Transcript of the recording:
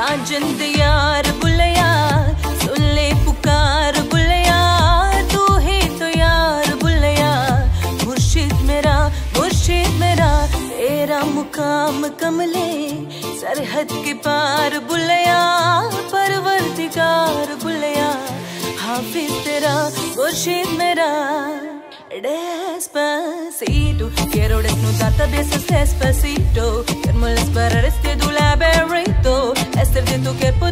साजन यार बुलया सुन ले पुकार बुलया तू ही तो यार बुलया। मुर्शिद मेरा मुर्शिद मेरा तेरा मुकाम कमले सरहद के पार बुलया परवरदिगार बुलया। हाफिज तेरा मुर्शिद मेरा Despacito Quiero desnudarte, besos tu que